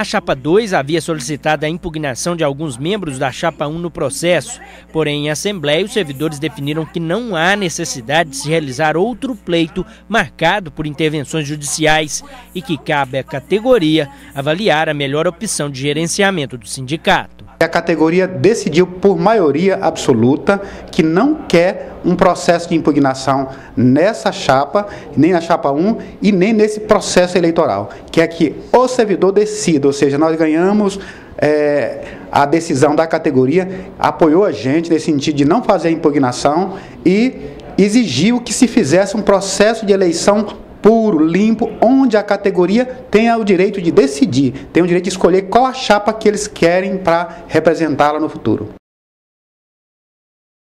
A chapa 2 havia solicitado a impugnação de alguns membros da chapa 1 no processo, porém em assembleia os servidores definiram que não há necessidade de se realizar outro pleito marcado por intervenções judiciais e que cabe à categoria avaliar a melhor opção de gerenciamento do sindicato. A categoria decidiu por maioria absoluta que não quer um processo de impugnação nessa chapa, nem na chapa 1 e nem nesse processo eleitoral. Quer que o servidor decida, ou seja, nós ganhamos é, a decisão da categoria, apoiou a gente nesse sentido de não fazer a impugnação e exigiu que se fizesse um processo de eleição puro, limpo, onde a categoria tenha o direito de decidir, tem o direito de escolher qual a chapa que eles querem para representá-la no futuro.